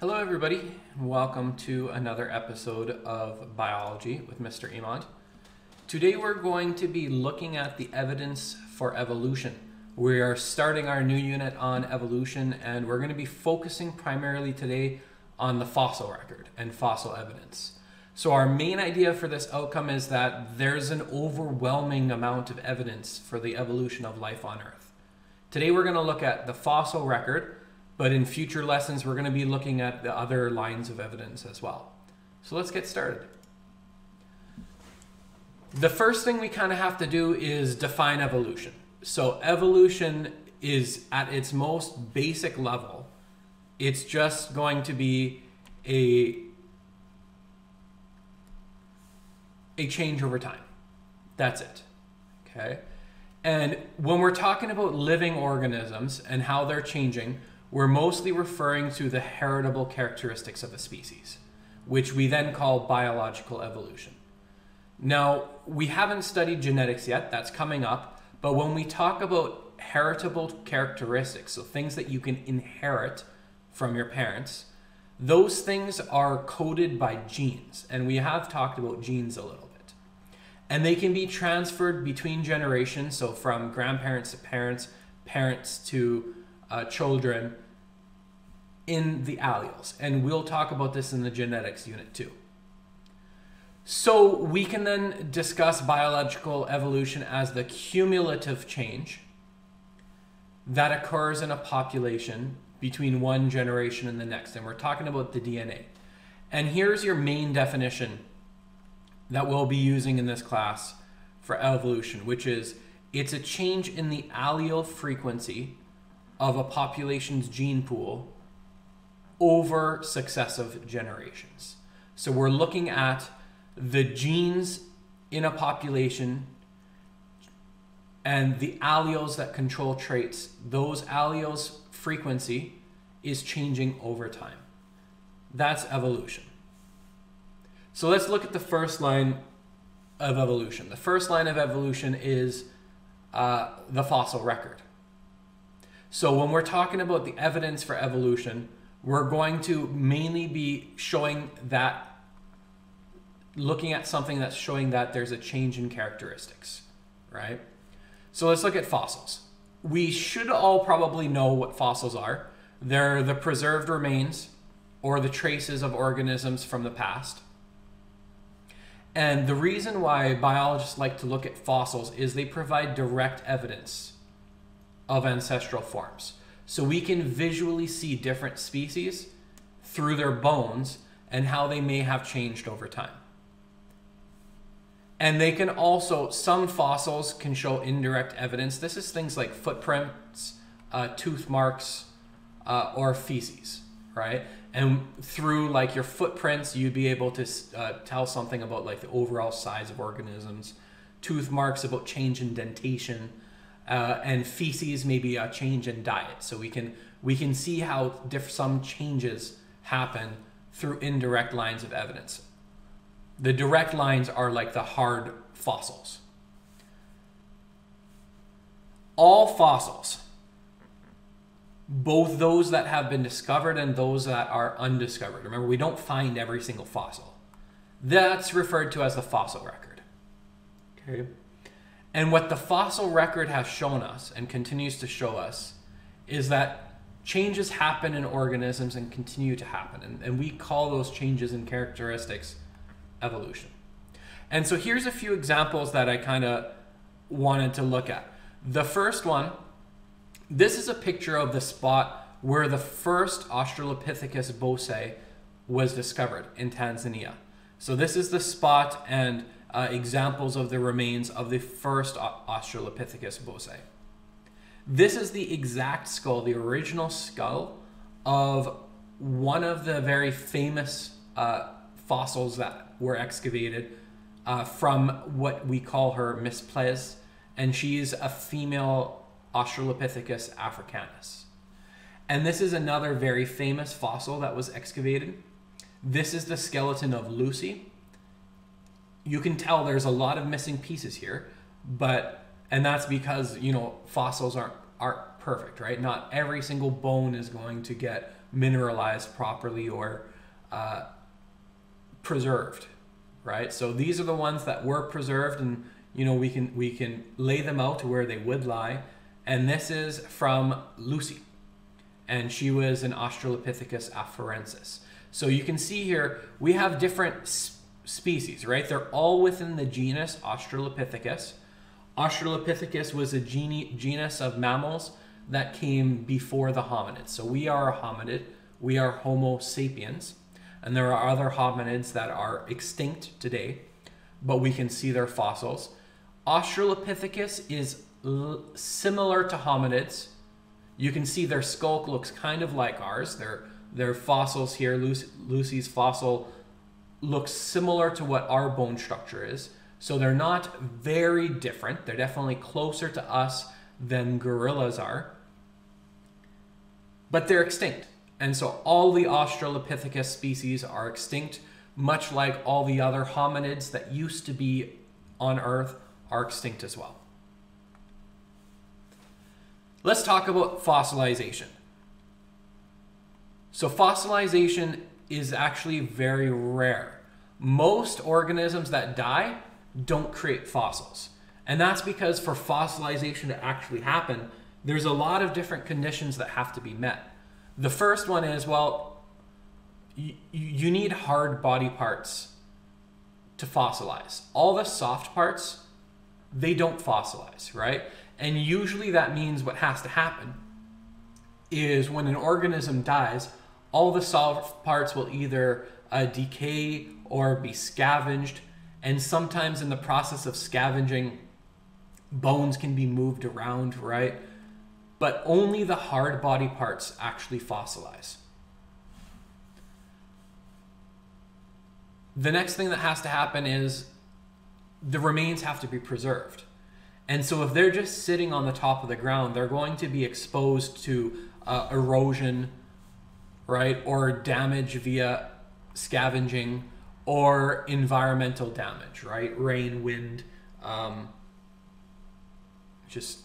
Hello, everybody. And welcome to another episode of Biology with Mr. Emond. Today, we're going to be looking at the evidence for evolution. We are starting our new unit on evolution, and we're going to be focusing primarily today on the fossil record and fossil evidence. So, our main idea for this outcome is that there's an overwhelming amount of evidence for the evolution of life on Earth. Today, we're going to look at the fossil record but in future lessons, we're going to be looking at the other lines of evidence as well. So let's get started. The first thing we kind of have to do is define evolution. So evolution is at its most basic level. It's just going to be a a change over time. That's it. Okay? And when we're talking about living organisms and how they're changing, we're mostly referring to the heritable characteristics of a species, which we then call biological evolution. Now, we haven't studied genetics yet, that's coming up, but when we talk about heritable characteristics, so things that you can inherit from your parents, those things are coded by genes, and we have talked about genes a little bit. And they can be transferred between generations, so from grandparents to parents, parents to uh, children in the alleles. And we'll talk about this in the genetics unit too. So we can then discuss biological evolution as the cumulative change that occurs in a population between one generation and the next. And we're talking about the DNA. And here's your main definition that we'll be using in this class for evolution, which is it's a change in the allele frequency of a population's gene pool over successive generations. So we're looking at the genes in a population and the alleles that control traits. Those alleles frequency is changing over time. That's evolution. So let's look at the first line of evolution. The first line of evolution is uh, the fossil record. So when we're talking about the evidence for evolution, we're going to mainly be showing that looking at something that's showing that there's a change in characteristics, right? So let's look at fossils. We should all probably know what fossils are. They're the preserved remains or the traces of organisms from the past. And the reason why biologists like to look at fossils is they provide direct evidence of ancestral forms. So we can visually see different species through their bones and how they may have changed over time. And they can also, some fossils can show indirect evidence. This is things like footprints, uh, tooth marks, uh, or feces, right? And through like your footprints, you'd be able to uh, tell something about like the overall size of organisms, tooth marks about change in dentation, uh, and feces maybe a change in diet. So we can we can see how diff- some changes happen through indirect lines of evidence. The direct lines are like the hard fossils. All fossils, both those that have been discovered and those that are undiscovered. Remember, we don't find every single fossil. That's referred to as the fossil record. Okay. And what the fossil record has shown us and continues to show us is that changes happen in organisms and continue to happen. And, and we call those changes in characteristics evolution. And so here's a few examples that I kind of wanted to look at. The first one, this is a picture of the spot where the first Australopithecus boisei was discovered in Tanzania. So this is the spot and uh, examples of the remains of the first Australopithecus boisei. This is the exact skull, the original skull of one of the very famous uh, fossils that were excavated uh, from what we call her Miss Ples, and she's a female Australopithecus africanus. And this is another very famous fossil that was excavated. This is the skeleton of Lucy, you can tell there's a lot of missing pieces here, but and that's because you know fossils aren't aren't perfect, right? Not every single bone is going to get mineralized properly or uh, preserved, right? So these are the ones that were preserved, and you know we can we can lay them out to where they would lie. And this is from Lucy, and she was an Australopithecus afarensis. So you can see here we have different species, right? They're all within the genus Australopithecus. Australopithecus was a gene genus of mammals that came before the hominids. So we are a hominid, we are Homo sapiens, and there are other hominids that are extinct today, but we can see their fossils. Australopithecus is similar to hominids. You can see their skull looks kind of like ours. Their, their fossils here, Lucy, Lucy's fossil looks similar to what our bone structure is. So they're not very different. They're definitely closer to us than gorillas are. But they're extinct. And so all the Australopithecus species are extinct, much like all the other hominids that used to be on Earth are extinct as well. Let's talk about fossilization. So fossilization is actually very rare. Most organisms that die don't create fossils. And that's because for fossilization to actually happen, there's a lot of different conditions that have to be met. The first one is well, you, you need hard body parts to fossilize. All the soft parts, they don't fossilize, right? And usually that means what has to happen is when an organism dies, all the soft parts will either uh, decay or be scavenged. And sometimes in the process of scavenging, bones can be moved around, right? But only the hard body parts actually fossilize. The next thing that has to happen is the remains have to be preserved. And so if they're just sitting on the top of the ground, they're going to be exposed to uh, erosion, right? Or damage via scavenging or environmental damage, right? Rain, wind, um, just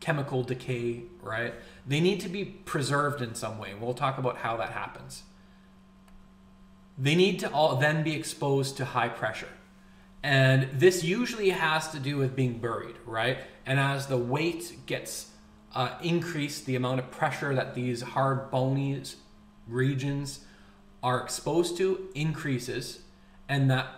chemical decay, right? They need to be preserved in some way. We'll talk about how that happens. They need to all then be exposed to high pressure. And this usually has to do with being buried, right? And as the weight gets uh, increased, the amount of pressure that these hard bony regions are exposed to increases, and that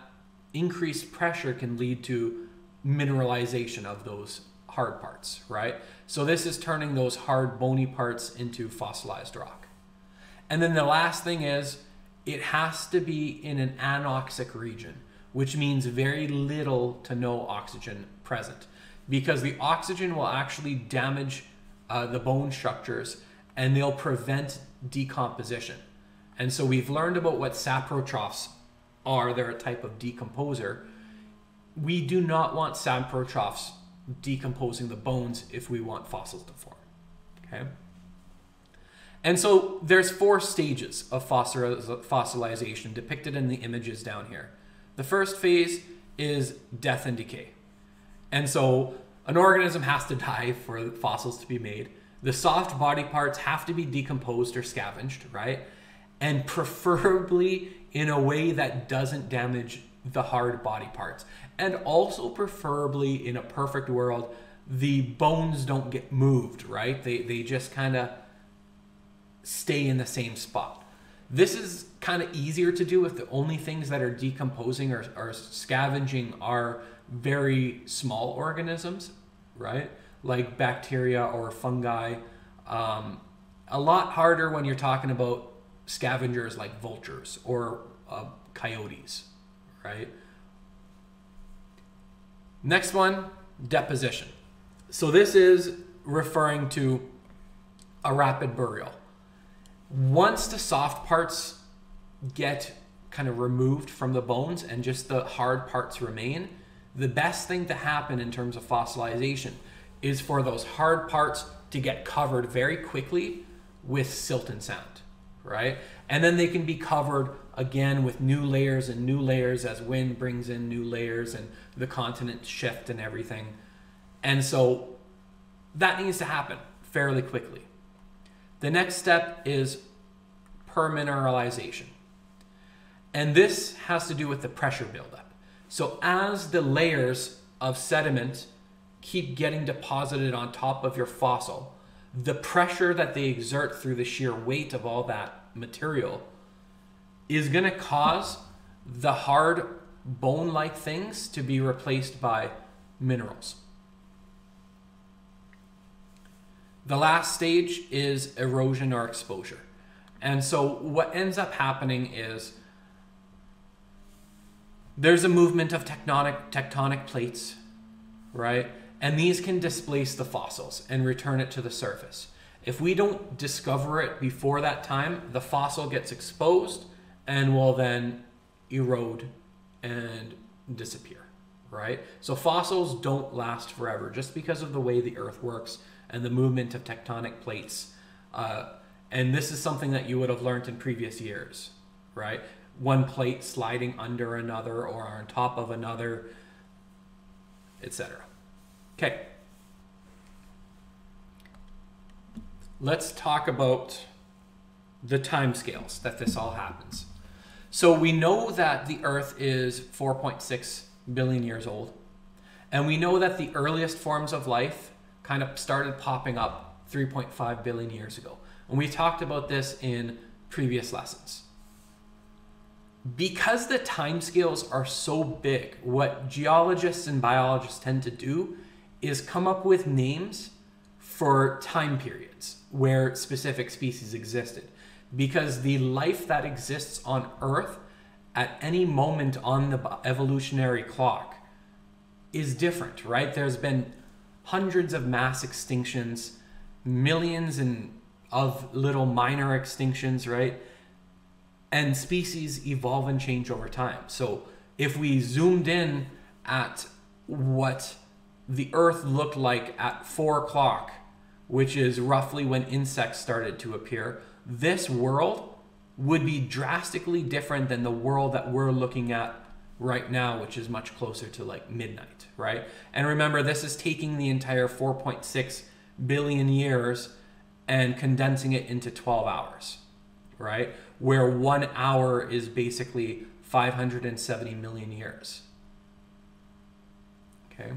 increased pressure can lead to mineralization of those hard parts, right? So this is turning those hard bony parts into fossilized rock. And then the last thing is it has to be in an anoxic region which means very little to no oxygen present because the oxygen will actually damage uh, the bone structures and they'll prevent decomposition. And so we've learned about what saprotrophs are. They're a type of decomposer. We do not want saprotrophs decomposing the bones if we want fossils to form. Okay. And so there's four stages of fossilization depicted in the images down here. The first phase is death and decay. And so an organism has to die for fossils to be made. The soft body parts have to be decomposed or scavenged, right? And preferably in a way that doesn't damage the hard body parts. And also, preferably in a perfect world, the bones don't get moved, right? They, they just kind of stay in the same spot. This is kind of easier to do if the only things that are decomposing or, or scavenging are very small organisms, right? Like bacteria or fungi. Um, a lot harder when you're talking about scavengers like vultures or uh, coyotes, right? Next one, deposition. So this is referring to a rapid burial once the soft parts get kind of removed from the bones and just the hard parts remain, the best thing to happen in terms of fossilization is for those hard parts to get covered very quickly with silt and sand, right? And then they can be covered again with new layers and new layers as wind brings in new layers and the continents shift and everything. And so that needs to happen fairly quickly. The next step is permineralization. And this has to do with the pressure buildup. So as the layers of sediment keep getting deposited on top of your fossil, the pressure that they exert through the sheer weight of all that material is going to cause the hard bone like things to be replaced by minerals. The last stage is erosion or exposure. And so what ends up happening is there's a movement of tectonic tectonic plates, right? And these can displace the fossils and return it to the surface. If we don't discover it before that time, the fossil gets exposed and will then erode and disappear, right? So fossils don't last forever just because of the way the earth works and the movement of tectonic plates. Uh, and this is something that you would have learned in previous years, right? One plate sliding under another or on top of another, etc. Okay. Let's talk about the timescales that this all happens. So we know that the Earth is 4.6 billion years old. And we know that the earliest forms of life kind of started popping up 3.5 billion years ago. And we talked about this in previous lessons. Because the timescales are so big, what geologists and biologists tend to do is come up with names for time periods where specific species existed. Because the life that exists on Earth at any moment on the evolutionary clock is different, right? There's been hundreds of mass extinctions, millions and of little minor extinctions, right? And species evolve and change over time. So if we zoomed in at what the Earth looked like at four o'clock, which is roughly when insects started to appear, this world would be drastically different than the world that we're looking at right now, which is much closer to like midnight, right? And remember, this is taking the entire 4.6 billion years and condensing it into 12 hours, right? Where one hour is basically 570 million years. Okay.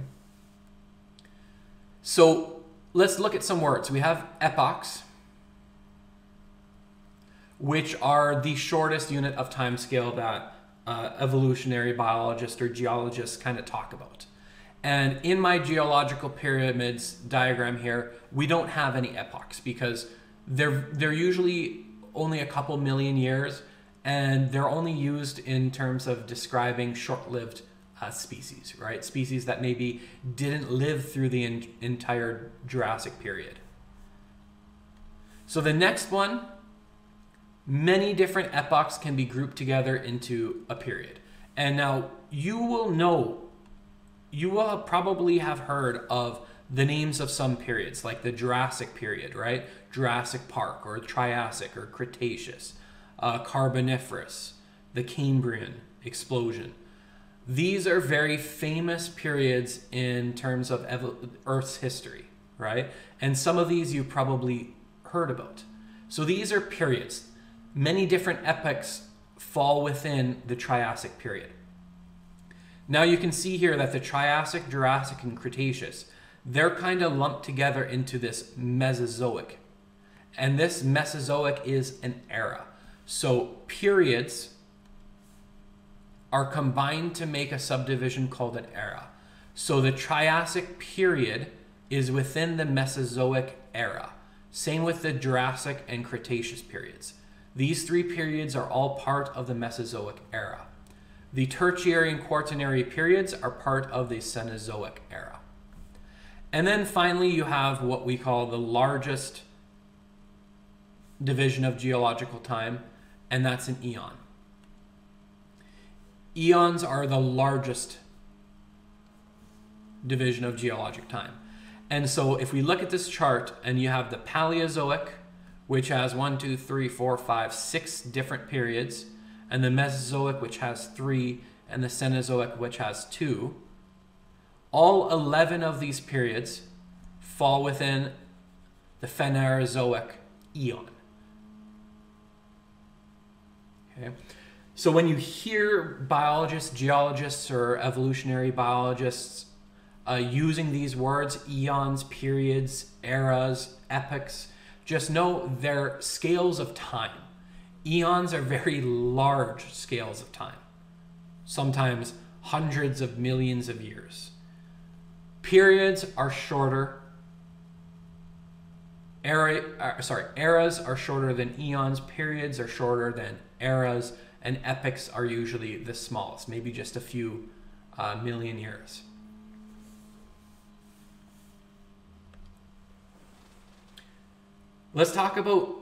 So let's look at some words. We have epochs, which are the shortest unit of time scale that uh, evolutionary biologists or geologists kind of talk about. And in my geological pyramids diagram here, we don't have any epochs because they're they're usually only a couple million years and they're only used in terms of describing short-lived uh, species, right? Species that maybe didn't live through the entire Jurassic period. So the next one, many different epochs can be grouped together into a period. And now you will know, you will probably have heard of the names of some periods, like the Jurassic period, right? Jurassic Park, or Triassic, or Cretaceous, uh, Carboniferous, the Cambrian explosion. These are very famous periods in terms of Earth's history, right? And some of these you've probably heard about. So these are periods. Many different epochs fall within the Triassic period. Now you can see here that the Triassic, Jurassic, and Cretaceous, they're kind of lumped together into this Mesozoic. And this Mesozoic is an era. So periods are combined to make a subdivision called an era. So the Triassic period is within the Mesozoic era. Same with the Jurassic and Cretaceous periods. These three periods are all part of the Mesozoic era. The Tertiary and Quaternary periods are part of the Cenozoic era. And then finally, you have what we call the largest division of geological time, and that's an eon. Eons are the largest division of geologic time. And so if we look at this chart and you have the Paleozoic, which has one, two, three, four, five, six different periods, and the Mesozoic, which has three, and the Cenozoic, which has two, all 11 of these periods fall within the Phanerozoic eon. Okay. So when you hear biologists, geologists, or evolutionary biologists uh, using these words, eons, periods, eras, epochs, just know they're scales of time. Eons are very large scales of time, sometimes hundreds of millions of years. Periods are shorter. Era, uh, sorry, eras are shorter than eons. Periods are shorter than eras, and epochs are usually the smallest, maybe just a few uh, million years. Let's talk about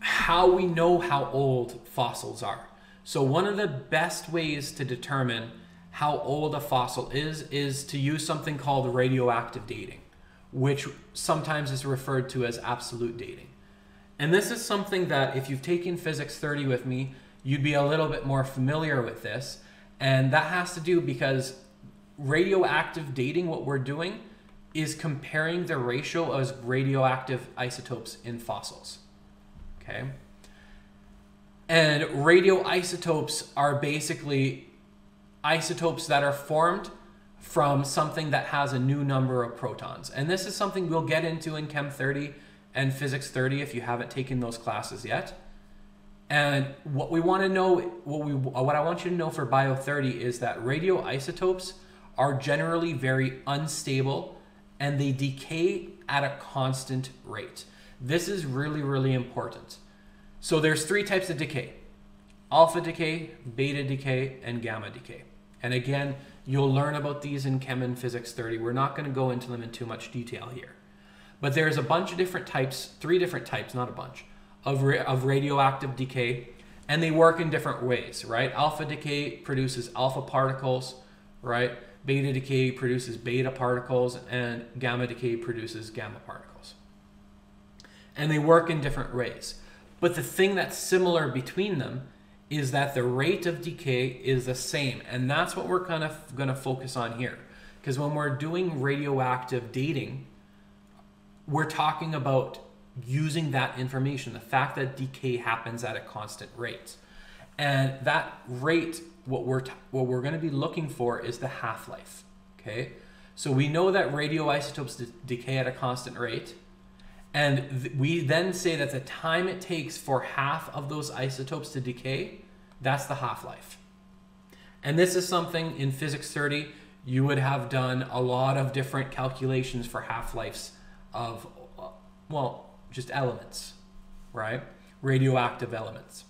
how we know how old fossils are. So, one of the best ways to determine how old a fossil is is to use something called radioactive dating, which sometimes is referred to as absolute dating. And this is something that if you've taken physics 30 with me, you'd be a little bit more familiar with this. And that has to do because radioactive dating, what we're doing, is comparing the ratio of radioactive isotopes in fossils. Okay? And radioisotopes are basically isotopes that are formed from something that has a new number of protons. And this is something we'll get into in Chem 30 and Physics 30 if you haven't taken those classes yet. And what we want to know, what we, what I want you to know for Bio 30 is that radioisotopes are generally very unstable and they decay at a constant rate. This is really, really important. So there's three types of decay. Alpha decay, beta decay, and gamma decay. And again, you'll learn about these in Chem and Physics 30. We're not going to go into them in too much detail here. But there's a bunch of different types, three different types, not a bunch, of, ra of radioactive decay, and they work in different ways, right? Alpha decay produces alpha particles, right? Beta decay produces beta particles, and gamma decay produces gamma particles. And they work in different ways. But the thing that's similar between them is that the rate of decay is the same. And that's what we're kind of going to focus on here. Because when we're doing radioactive dating, we're talking about using that information, the fact that decay happens at a constant rate. And that rate what we're what we're going to be looking for is the half-life. Okay, so we know that radioisotopes de decay at a constant rate, and th we then say that the time it takes for half of those isotopes to decay, that's the half-life. And this is something in physics 30 you would have done a lot of different calculations for half-lives of uh, well, just elements, right? Radioactive elements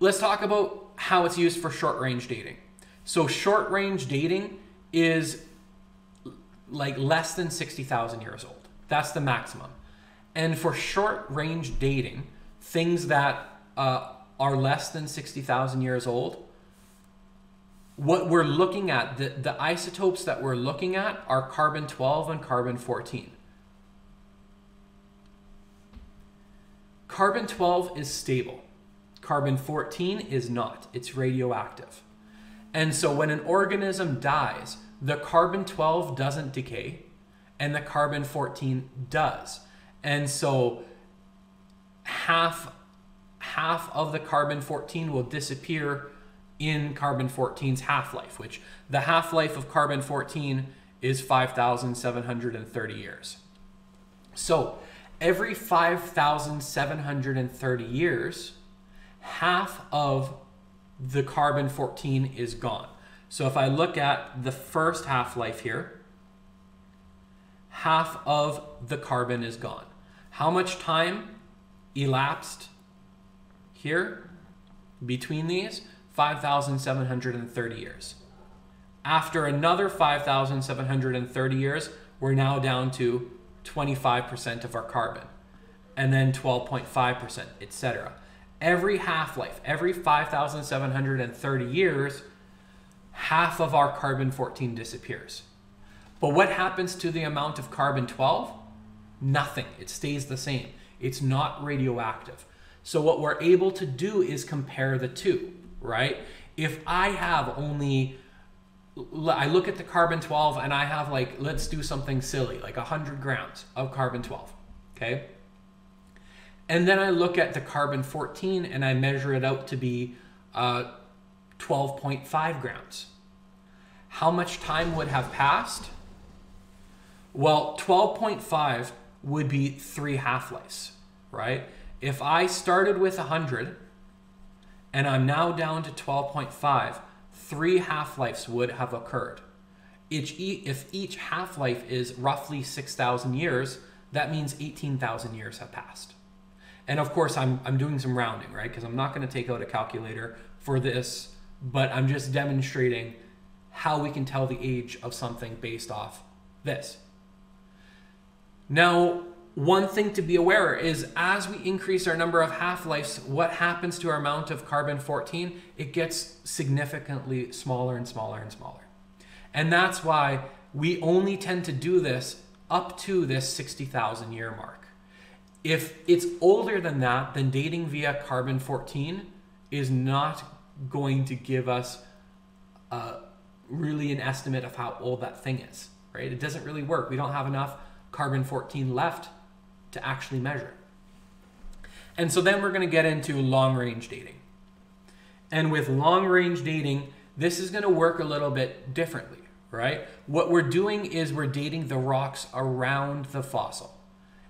let's talk about how it's used for short range dating. So short range dating is like less than 60,000 years old. That's the maximum. And for short range dating, things that uh, are less than 60,000 years old, what we're looking at, the, the isotopes that we're looking at are carbon 12 and carbon 14. Carbon 12 is stable. Carbon 14 is not, it's radioactive. And so when an organism dies, the carbon 12 doesn't decay and the carbon 14 does. And so half half of the carbon 14 will disappear in carbon 14's half-life, which the half-life of carbon 14 is 5,730 years. So every 5,730 years, half of the carbon 14 is gone. So if I look at the first half-life here, half of the carbon is gone. How much time elapsed here between these? 5,730 years. After another 5,730 years, we're now down to 25% of our carbon, and then 12.5%, etc every half life, every 5,730 years, half of our carbon 14 disappears. But what happens to the amount of carbon 12? Nothing. It stays the same. It's not radioactive. So what we're able to do is compare the two, right? If I have only I look at the carbon 12 and I have like, let's do something silly, like 100 grams of carbon 12. Okay. And then I look at the carbon 14 and I measure it out to be uh, 12.5 grams. How much time would have passed? Well, 12.5 would be three half lives, right? If I started with 100 and I'm now down to 12.5, three half lives would have occurred. Each, if each half life is roughly 6,000 years, that means 18,000 years have passed. And of course, I'm, I'm doing some rounding, right? Because I'm not going to take out a calculator for this, but I'm just demonstrating how we can tell the age of something based off this. Now, one thing to be aware of is as we increase our number of half-lives, what happens to our amount of carbon 14? It gets significantly smaller and smaller and smaller. And that's why we only tend to do this up to this 60,000 year mark. If it's older than that, then dating via carbon 14 is not going to give us really an estimate of how old that thing is, right? It doesn't really work. We don't have enough carbon 14 left to actually measure. And so then we're going to get into long range dating. And with long range dating, this is going to work a little bit differently, right? What we're doing is we're dating the rocks around the fossil.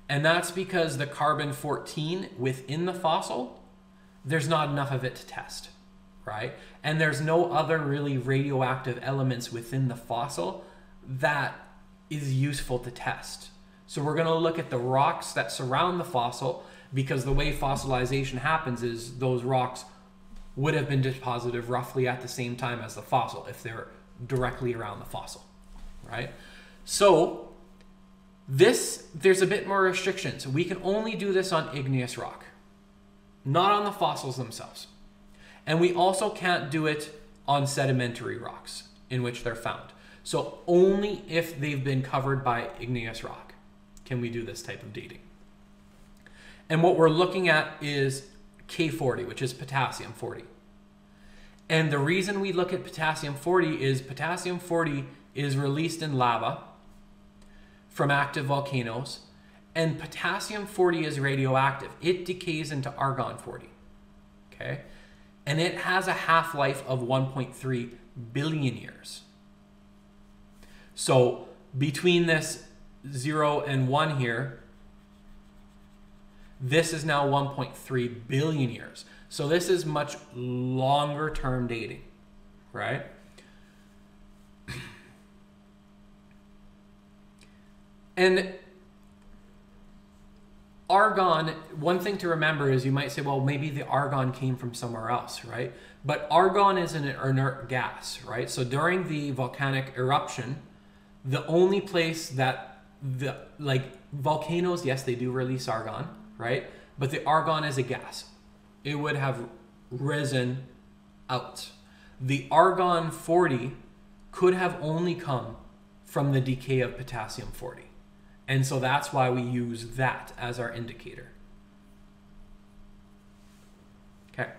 And that's because the carbon 14 within the fossil, there's not enough of it to test, right? And there's no other really radioactive elements within the fossil that is useful to test. So we're going to look at the rocks that surround the fossil because the way fossilization happens is those rocks would have been deposited roughly at the same time as the fossil if they're directly around the fossil, right? So this, there's a bit more restrictions. We can only do this on igneous rock, not on the fossils themselves. And we also can't do it on sedimentary rocks in which they're found. So only if they've been covered by igneous rock can we do this type of dating. And what we're looking at is K40, which is potassium 40. And the reason we look at potassium 40 is potassium 40 is released in lava from active volcanoes, and potassium 40 is radioactive. It decays into argon 40. Okay? And it has a half life of 1.3 billion years. So between this 0 and 1 here, this is now 1.3 billion years. So this is much longer term dating, right? And argon, one thing to remember is you might say, well, maybe the argon came from somewhere else, right? But argon is an inert gas, right? So during the volcanic eruption, the only place that the like volcanoes, yes, they do release argon, right? But the argon is a gas. It would have risen out. The argon 40 could have only come from the decay of potassium 40. And so that's why we use that as our indicator. Okay.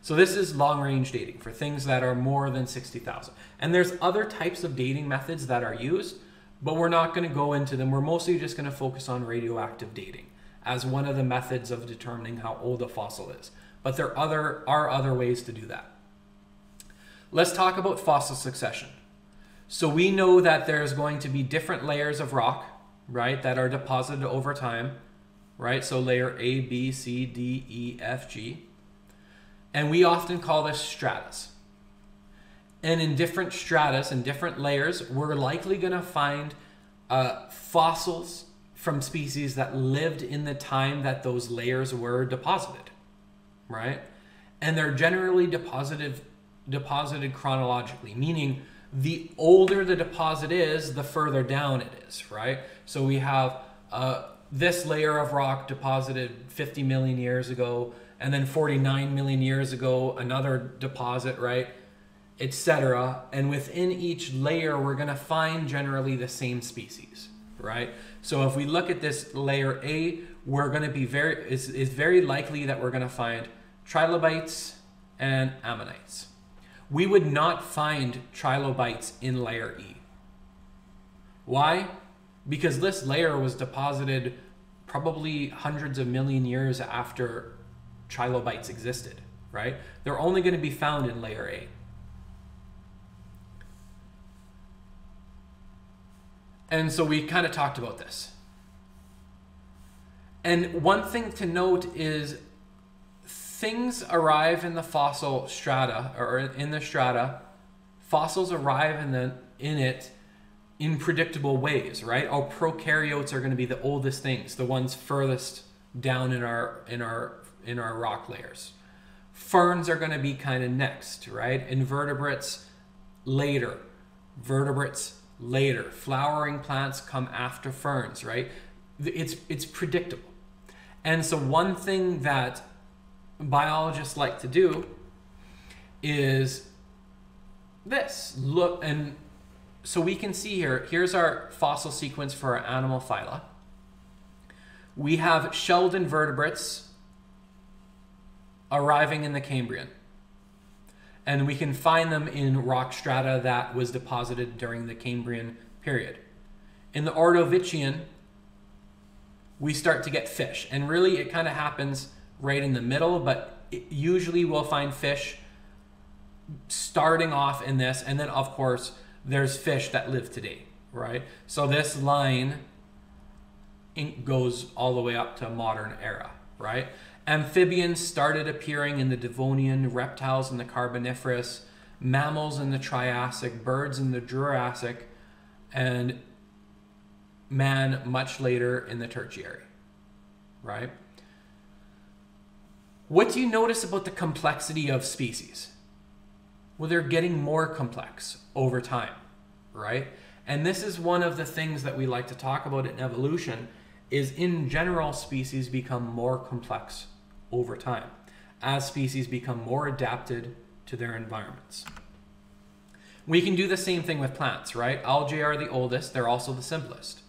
So this is long range dating for things that are more than 60,000. And there's other types of dating methods that are used, but we're not going to go into them. We're mostly just going to focus on radioactive dating as one of the methods of determining how old a fossil is. But there other, are other ways to do that. Let's talk about fossil succession. So we know that there's going to be different layers of rock right, that are deposited over time, right? So layer A, B, C, D, E, F, G. And we often call this stratus. And in different stratus and different layers, we're likely going to find uh, fossils from species that lived in the time that those layers were deposited, right? And they're generally deposited deposited chronologically, meaning the older the deposit is, the further down it is, right? So we have uh, this layer of rock deposited 50 million years ago, and then 49 million years ago, another deposit, right? Etc. And within each layer, we're going to find generally the same species, right? So if we look at this layer A, we're going to be very, it's, it's very likely that we're going to find trilobites and ammonites. we would not find trilobites in layer E. Why? Because this layer was deposited probably hundreds of million years after trilobites existed, right? They're only going to be found in layer A. And so we kind of talked about this. And one thing to note is things arrive in the fossil strata or in the strata. Fossils arrive in the in it in predictable ways, right? Our prokaryotes are going to be the oldest things, the ones furthest down in our in our in our rock layers. Ferns are going to be kind of next, right? Invertebrates later. Vertebrates later. Flowering plants come after ferns, right? It's it's predictable. And so one thing that biologists like to do is this. Look and so we can see here, here's our fossil sequence for our animal phyla. We have shelled invertebrates arriving in the Cambrian and we can find them in rock strata that was deposited during the Cambrian period. In the Ordovician, we start to get fish, and really it kind of happens right in the middle, but usually we'll find fish starting off in this, and then of course there's fish that live today, right? So this line goes all the way up to modern era, right? Amphibians started appearing in the Devonian, reptiles in the Carboniferous, mammals in the Triassic, birds in the Jurassic, and man much later in the Tertiary. Right? What do you notice about the complexity of species? Well, they're getting more complex over time, right? And this is one of the things that we like to talk about in evolution is in general species become more complex over time as species become more adapted to their environments. We can do the same thing with plants, right? Algae are the oldest, they're also the simplest.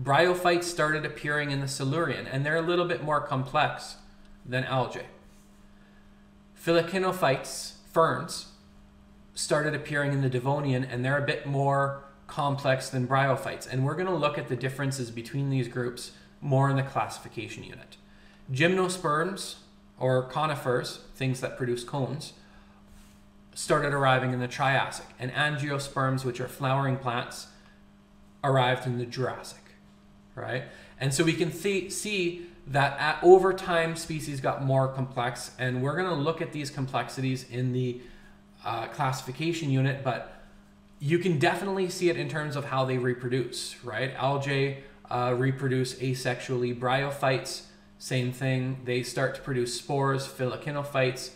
Bryophytes started appearing in the Silurian, and they're a little bit more complex than algae. Phyllocynophytes, ferns, started appearing in the Devonian, and they're a bit more complex than bryophytes. And we're going to look at the differences between these groups more in the classification unit. Gymnosperms, or conifers, things that produce cones, started arriving in the Triassic, and angiosperms, which are flowering plants, arrived in the Jurassic, right? And so we can see, see that at, over time, species got more complex, and we're going to look at these complexities in the uh, classification unit, but you can definitely see it in terms of how they reproduce, right? Algae uh, reproduce asexually, bryophytes same thing. They start to produce spores. Phyllocynophytes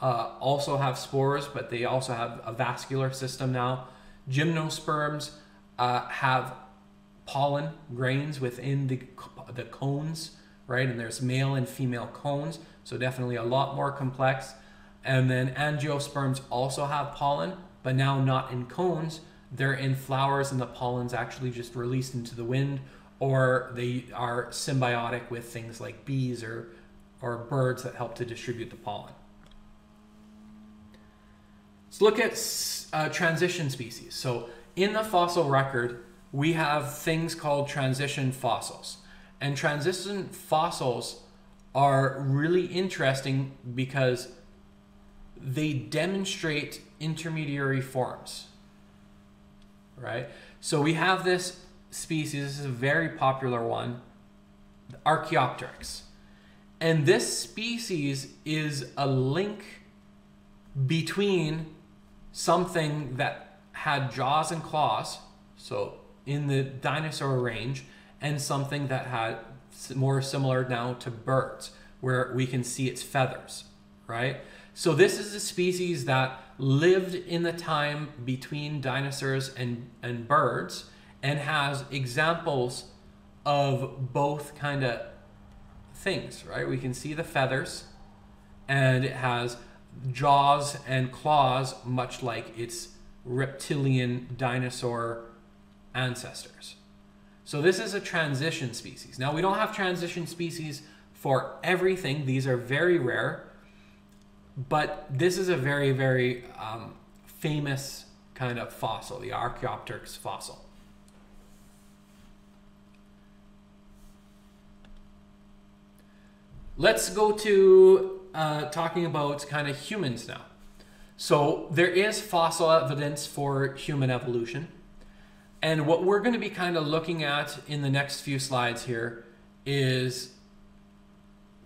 uh, also have spores, but they also have a vascular system now. Gymnosperms uh, have pollen grains within the, the cones, right? And there's male and female cones, so definitely a lot more complex. And then angiosperms also have pollen, but now not in cones. They're in flowers, and the pollen's actually just released into the wind or they are symbiotic with things like bees or, or birds that help to distribute the pollen. Let's look at uh, transition species. So in the fossil record, we have things called transition fossils. And transition fossils are really interesting because they demonstrate intermediary forms, right? So we have this species, this is a very popular one, Archaeopteryx. And this species is a link between something that had jaws and claws, so in the dinosaur range, and something that had more similar now to birds, where we can see its feathers, right? So this is a species that lived in the time between dinosaurs and, and birds and has examples of both kind of things, right? We can see the feathers and it has jaws and claws, much like its reptilian dinosaur ancestors. So this is a transition species. Now we don't have transition species for everything. These are very rare, but this is a very, very um, famous kind of fossil, the Archaeopteryx fossil. Let's go to uh, talking about kind of humans now. So there is fossil evidence for human evolution. And what we're going to be kind of looking at in the next few slides here is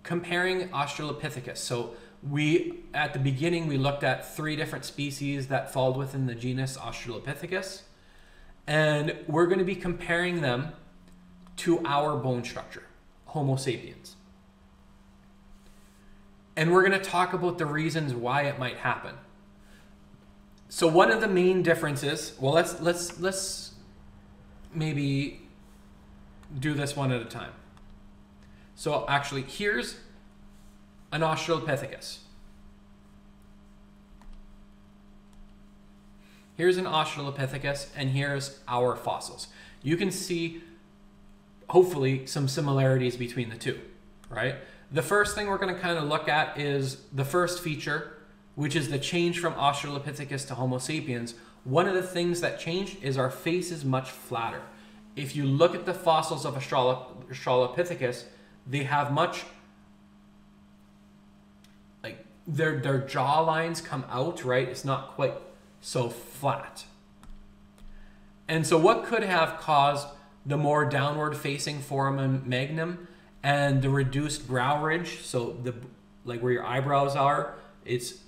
comparing Australopithecus. So we at the beginning we looked at three different species that fall within the genus Australopithecus. And we're going to be comparing them to our bone structure, Homo sapiens. And we're going to talk about the reasons why it might happen. So one of the main differences, well let's let's let's maybe do this one at a time. So actually here's an Australopithecus. Here's an Australopithecus and here's our fossils. You can see hopefully some similarities between the two, right? The first thing we're going to kind of look at is the first feature, which is the change from Australopithecus to Homo sapiens. One of the things that changed is our face is much flatter. If you look at the fossils of Australopithecus, they have much like their their jaw lines come out, right? It's not quite so flat. And so what could have caused the more downward facing foramen magnum and the reduced brow ridge, so the like where your eyebrows are, it's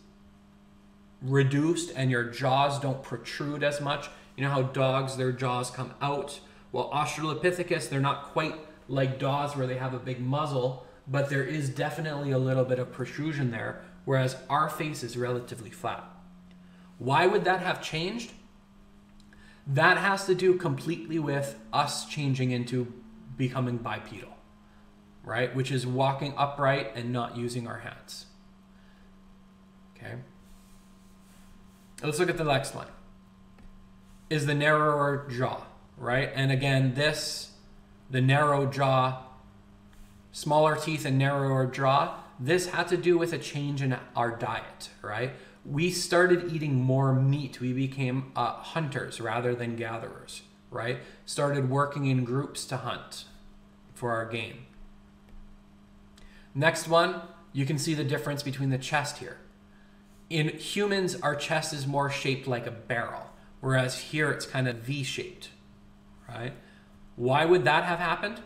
reduced and your jaws don't protrude as much. You know how dogs, their jaws come out. Well, Australopithecus, they're not quite like dogs where they have a big muzzle, but there is definitely a little bit of protrusion there, whereas our face is relatively flat. Why would that have changed? That has to do completely with us changing into becoming bipedal right? Which is walking upright and not using our hands. Okay. Let's look at the next one. Is the narrower jaw, right? And again, this, the narrow jaw, smaller teeth and narrower jaw, this had to do with a change in our diet, right? We started eating more meat. We became uh, hunters rather than gatherers, right? Started working in groups to hunt for our game. Next one, you can see the difference between the chest here. In humans, our chest is more shaped like a barrel, whereas here it's kind of V-shaped, right? Why would that have happened?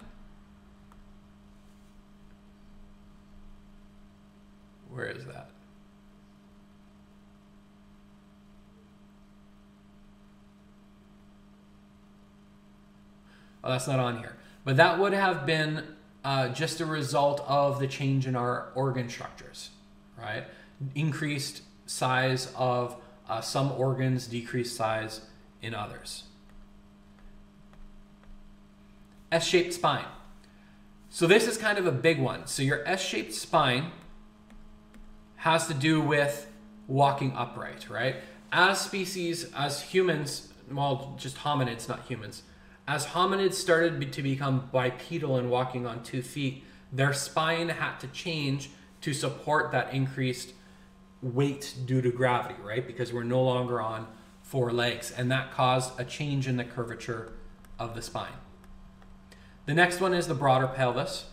Where is that? Oh, that's not on here. But that would have been uh, just a result of the change in our organ structures, right? Increased size of uh, some organs, decreased size in others. S-shaped spine. So this is kind of a big one. So your S-shaped spine has to do with walking upright, right? As species, as humans, well, just hominids, not humans, as hominids started to become bipedal and walking on two feet, their spine had to change to support that increased weight due to gravity, right? Because we're no longer on four legs, and that caused a change in the curvature of the spine. The next one is the broader pelvis.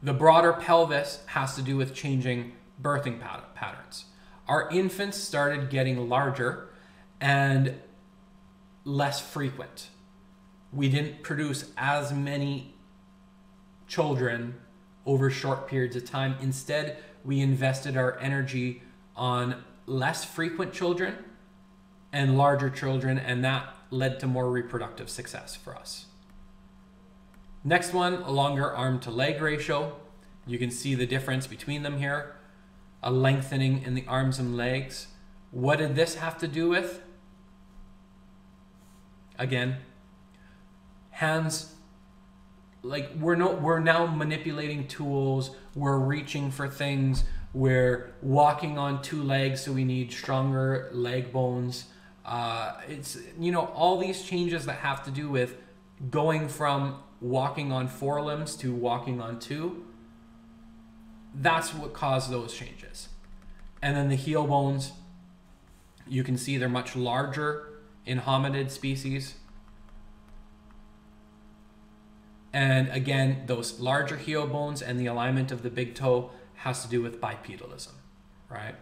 The broader pelvis has to do with changing birthing patterns. Our infants started getting larger, and less frequent. We didn't produce as many children over short periods of time. Instead, we invested our energy on less frequent children and larger children, and that led to more reproductive success for us. Next one, a longer arm to leg ratio. You can see the difference between them here. A lengthening in the arms and legs. What did this have to do with? Again hands like we're no we're now manipulating tools. We're reaching for things. We're walking on two legs so we need stronger leg bones. Uh, it's you know all these changes that have to do with going from walking on four limbs to walking on two that's what caused those changes. And then the heel bones, you can see they're much larger in hominid species. And again, those larger heel bones and the alignment of the big toe has to do with bipedalism, right?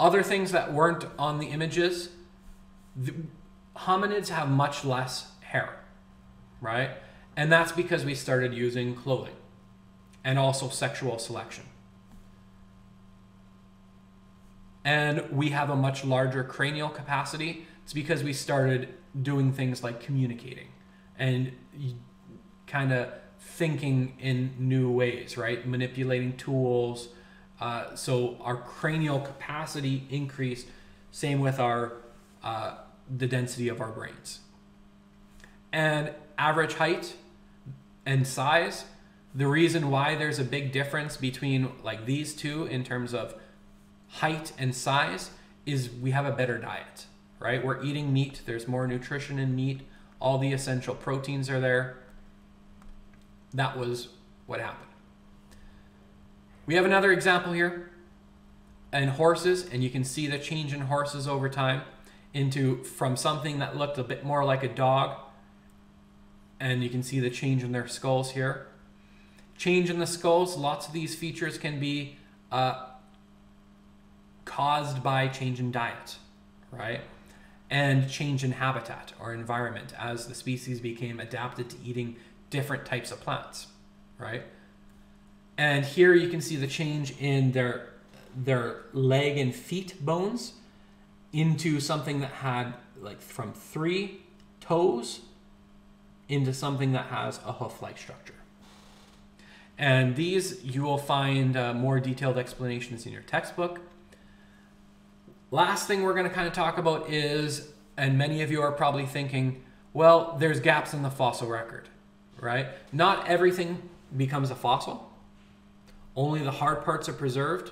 Other things that weren't on the images, the hominids have much less hair, right? And that's because we started using clothing and also sexual selection. And we have a much larger cranial capacity. It's because we started doing things like communicating and kind of thinking in new ways, right? Manipulating tools. Uh, so our cranial capacity increased. Same with our uh, the density of our brains. And average height and size. The reason why there's a big difference between like these two in terms of height and size is we have a better diet, right? We're eating meat. There's more nutrition in meat. All the essential proteins are there. That was what happened. We have another example here in horses, and you can see the change in horses over time into from something that looked a bit more like a dog, and you can see the change in their skulls here. Change in the skulls, lots of these features can be uh, caused by change in diet, right? and change in habitat or environment as the species became adapted to eating different types of plants, right? And here you can see the change in their their leg and feet bones into something that had like from three toes into something that has a hoof-like structure. And these you will find uh, more detailed explanations in your textbook. Last thing we're going to kind of talk about is, and many of you are probably thinking, well, there's gaps in the fossil record, right? Not everything becomes a fossil. Only the hard parts are preserved.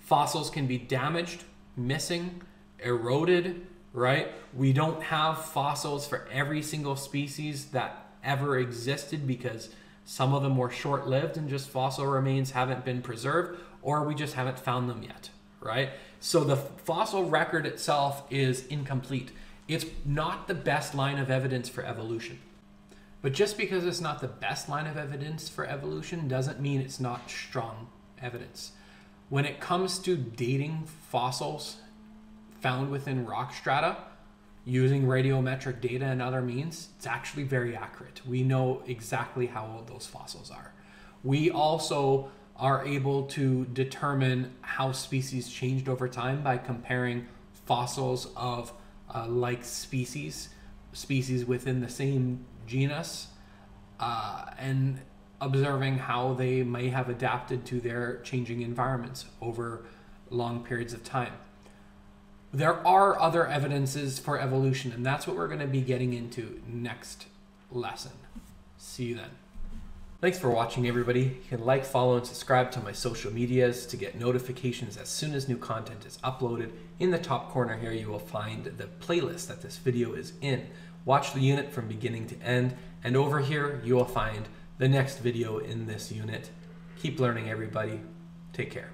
Fossils can be damaged, missing, eroded, right? We don't have fossils for every single species that ever existed because some of them were short lived and just fossil remains haven't been preserved, or we just haven't found them yet, right? So the fossil record itself is incomplete. It's not the best line of evidence for evolution. But just because it's not the best line of evidence for evolution doesn't mean it's not strong evidence. When it comes to dating fossils found within rock strata, using radiometric data and other means, it's actually very accurate. We know exactly how old those fossils are. We also are able to determine how species changed over time by comparing fossils of uh, like species, species within the same genus, uh, and observing how they may have adapted to their changing environments over long periods of time. There are other evidences for evolution, and that's what we're going to be getting into next lesson. See you then. Thanks for watching, everybody. You can like, follow, and subscribe to my social medias to get notifications as soon as new content is uploaded. In the top corner here, you will find the playlist that this video is in. Watch the unit from beginning to end, and over here, you will find the next video in this unit. Keep learning, everybody. Take care.